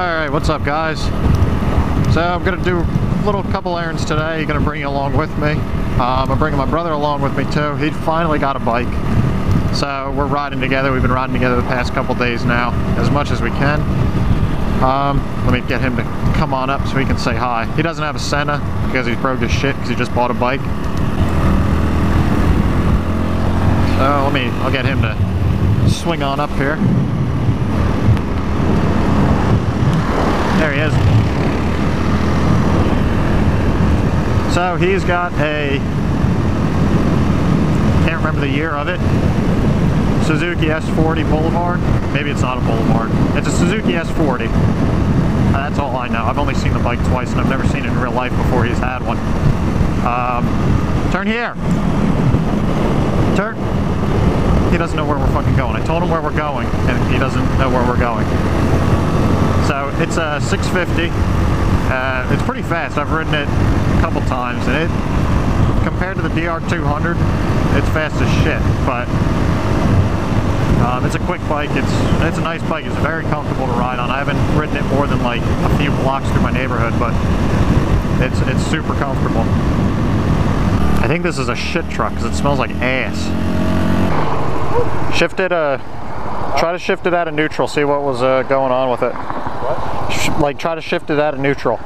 Alright, what's up guys? So I'm gonna do a little couple errands today, gonna bring you along with me. Um, I'm bringing my brother along with me too. He finally got a bike. So we're riding together. We've been riding together the past couple days now, as much as we can. Um, let me get him to come on up so he can say hi. He doesn't have a Sena because he's broke his shit because he just bought a bike. So let me, I'll get him to swing on up here. There he is. So he's got a, can't remember the year of it, Suzuki S40 Boulevard. Maybe it's not a Boulevard. It's a Suzuki S40. Uh, that's all I know. I've only seen the bike twice and I've never seen it in real life before he's had one. Um, turn here. Turn. He doesn't know where we're fucking going. I told him where we're going and he doesn't know where we're going. So it's a 650. Uh, it's pretty fast. I've ridden it a couple times, and it compared to the DR200, it's fast as shit. But um, it's a quick bike. It's it's a nice bike. It's very comfortable to ride on. I haven't ridden it more than like a few blocks through my neighborhood, but it's it's super comfortable. I think this is a shit truck because it smells like ass. Shift it. Uh, try to shift it out of neutral. See what was uh, going on with it. What? Sh like try to shift it out of neutral.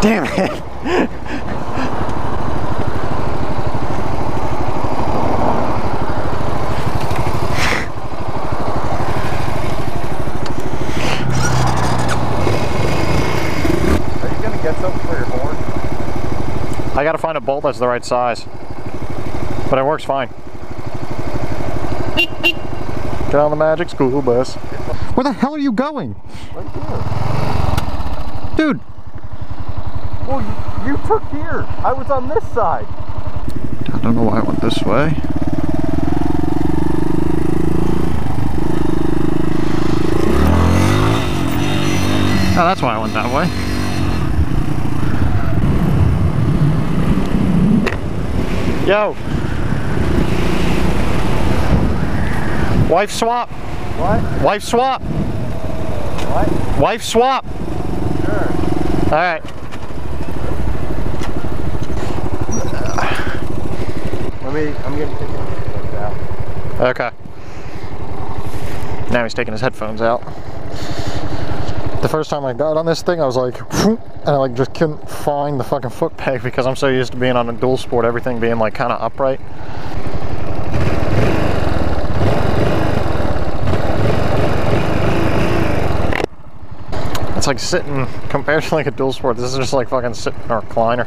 Damn it. Are you gonna get something for your horn? I gotta find a bolt that's the right size. But it works fine. Get on the magic school bus. Where the hell are you going? Right here. Dude, Well, you, you took here. I was on this side. I don't know why I went this way. Oh, that's why I went that way. Yo! Wife swap! What? Wife swap! What? Wife swap! Sure. Alright. Let me, I'm gonna take it out. Okay. Now he's taking his headphones out. The first time I got on this thing, I was like, and I like just couldn't find the fucking foot peg because I'm so used to being on a dual sport, everything being like kind of upright. It's like sitting compared to like a dual sport. This is just like fucking sitting in a recliner.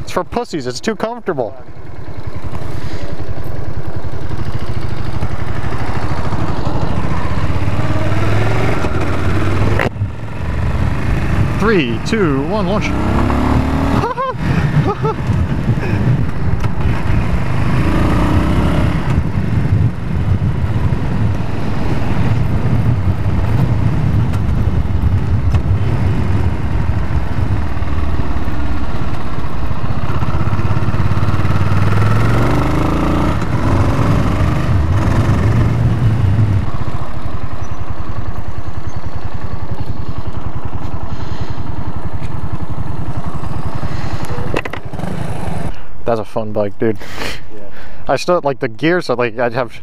It's for pussies. It's too comfortable. Three, two, one, launch. That's a fun bike, dude. Yeah. I still like the gears. Are like I'd have.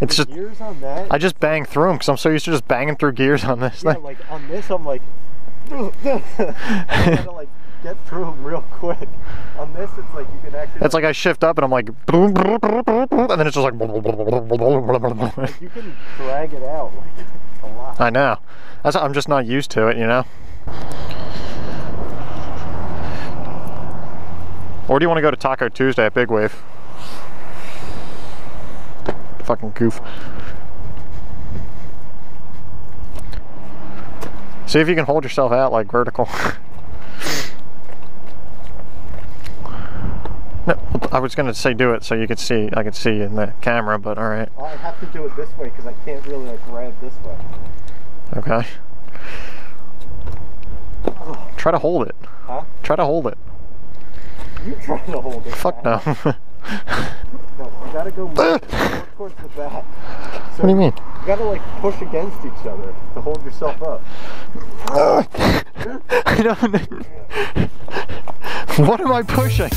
It's just Gears on that? I just bang through them because I'm so used to just banging through gears on this yeah, thing. like on this, I'm like, I gotta like get through them real quick. On this, it's like you can actually. It's like I shift up and I'm like, and then it's just like. like, you can drag it out like a lot. I know. That's I'm just not used to it, you know. Or do you want to go to Taco Tuesday at Big Wave? Fucking goof. See if you can hold yourself out like vertical. no, I was gonna say do it so you could see. I could see in the camera, but all right. I have to do it this way because I can't really like grab this way. Okay. Try to hold it. Huh? Try to hold it. You trying to hold it. Fuck no. No, you gotta go more, towards the back. So What do you mean? You gotta like push against each other to hold yourself up. I don't. what am I pushing?